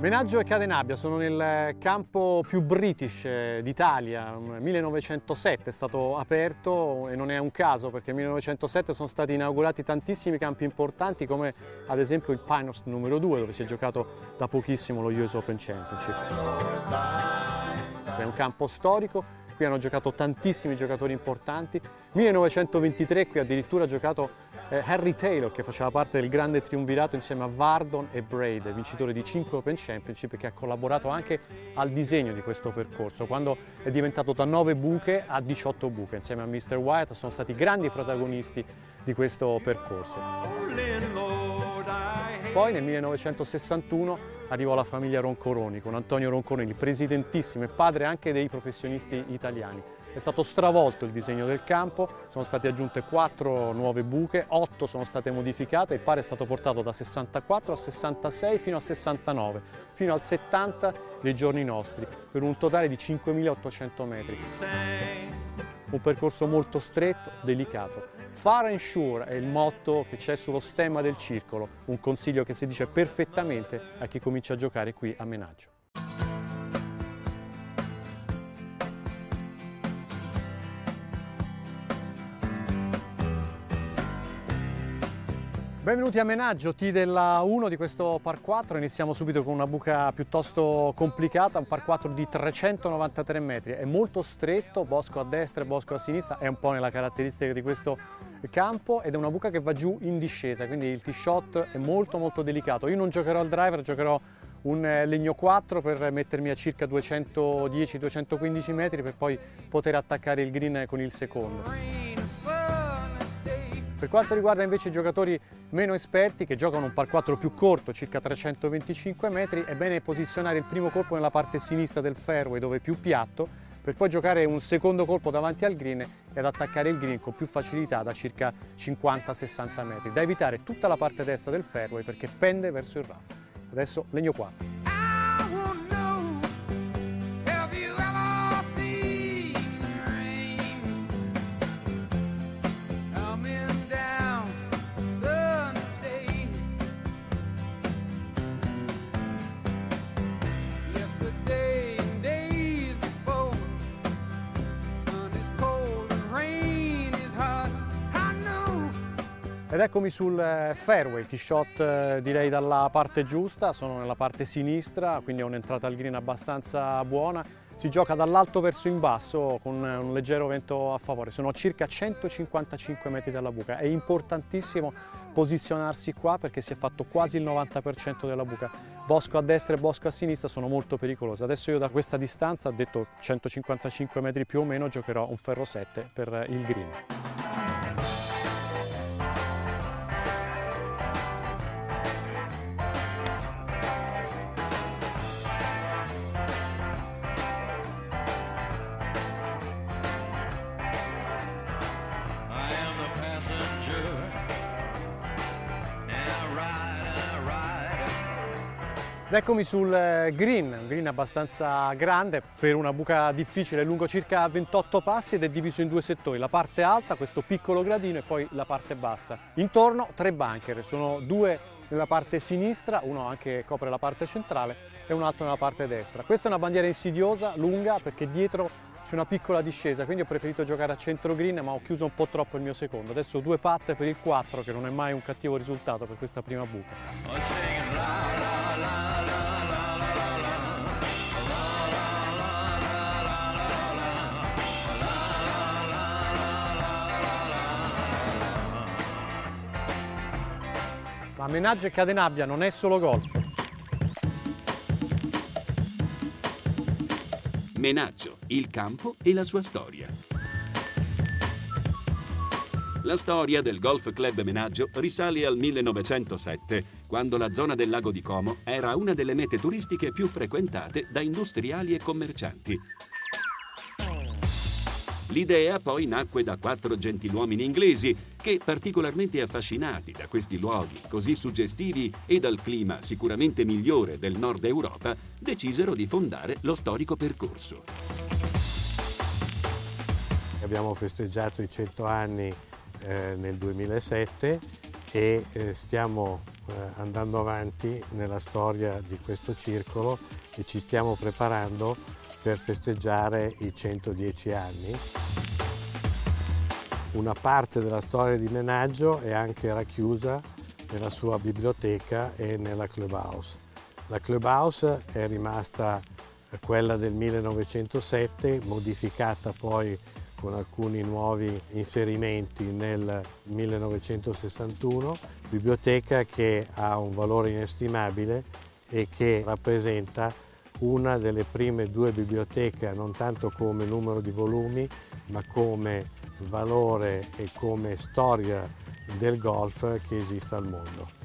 Menaggio e Cadenabbia sono nel campo più british eh, d'Italia, 1907 è stato aperto e non è un caso perché nel 1907 sono stati inaugurati tantissimi campi importanti come ad esempio il Pinehurst numero 2 dove si è giocato da pochissimo lo US Open Championship. È un campo storico qui hanno giocato tantissimi giocatori importanti. 1923 qui addirittura ha giocato eh, Harry Taylor che faceva parte del grande triunvirato insieme a Vardon e Braid, vincitore di 5 Open Championship che ha collaborato anche al disegno di questo percorso, quando è diventato da 9 buche a 18 buche insieme a Mr. Wyatt sono stati grandi protagonisti di questo percorso. Poi nel 1961 arrivò la famiglia Roncoroni con Antonio Roncoroni, presidentissimo e padre anche dei professionisti italiani. È stato stravolto il disegno del campo, sono state aggiunte quattro nuove buche, otto sono state modificate, il pare è stato portato da 64 a 66 fino a 69, fino al 70 dei giorni nostri, per un totale di 5.800 metri. Un percorso molto stretto, delicato. Far and sure è il motto che c'è sullo stemma del circolo, un consiglio che si dice perfettamente a chi comincia a giocare qui a Menaggio. Benvenuti a Menaggio, T della 1 di questo par 4. Iniziamo subito con una buca piuttosto complicata, un par 4 di 393 metri. È molto stretto, bosco a destra e bosco a sinistra, è un po' nella caratteristica di questo campo ed è una buca che va giù in discesa, quindi il tee shot è molto molto delicato. Io non giocherò al driver, giocherò un legno 4 per mettermi a circa 210-215 metri per poi poter attaccare il green con il secondo. Per quanto riguarda invece i giocatori meno esperti che giocano un par 4 più corto, circa 325 metri, è bene posizionare il primo colpo nella parte sinistra del fairway dove è più piatto per poi giocare un secondo colpo davanti al green ed attaccare il green con più facilità da circa 50-60 metri, da evitare tutta la parte destra del fairway perché pende verso il rough. Adesso legno 4. Ed eccomi sul eh, fairway, tee shot eh, direi dalla parte giusta, sono nella parte sinistra, quindi ho un'entrata al green abbastanza buona. Si gioca dall'alto verso in basso con un leggero vento a favore, sono a circa 155 metri dalla buca. È importantissimo posizionarsi qua perché si è fatto quasi il 90% della buca. Bosco a destra e bosco a sinistra sono molto pericolosi. Adesso io da questa distanza, detto 155 metri più o meno, giocherò un ferro 7 per il green. Ed eccomi sul eh, green, un green abbastanza grande per una buca difficile, lungo circa 28 passi ed è diviso in due settori, la parte alta, questo piccolo gradino e poi la parte bassa. Intorno tre bunker, sono due nella parte sinistra, uno anche copre la parte centrale e un altro nella parte destra. Questa è una bandiera insidiosa, lunga, perché dietro c'è una piccola discesa, quindi ho preferito giocare a centro green ma ho chiuso un po' troppo il mio secondo. Adesso due patte per il 4 che non è mai un cattivo risultato per questa prima buca. Ma Menaggio e Cadenabbia non è solo golf. Menaggio, il campo e la sua storia. La storia del Golf Club Menaggio risale al 1907, quando la zona del lago di Como era una delle mete turistiche più frequentate da industriali e commercianti. L'idea poi nacque da quattro gentiluomini inglesi che, particolarmente affascinati da questi luoghi così suggestivi e dal clima sicuramente migliore del nord Europa, decisero di fondare lo storico percorso. Abbiamo festeggiato i 100 anni eh, nel 2007 e eh, stiamo eh, andando avanti nella storia di questo circolo e ci stiamo preparando per festeggiare i 110 anni. Una parte della storia di Menaggio è anche racchiusa nella sua biblioteca e nella clubhouse. La clubhouse è rimasta quella del 1907, modificata poi con alcuni nuovi inserimenti nel 1961, biblioteca che ha un valore inestimabile e che rappresenta una delle prime due biblioteche non tanto come numero di volumi ma come valore e come storia del golf che esiste al mondo.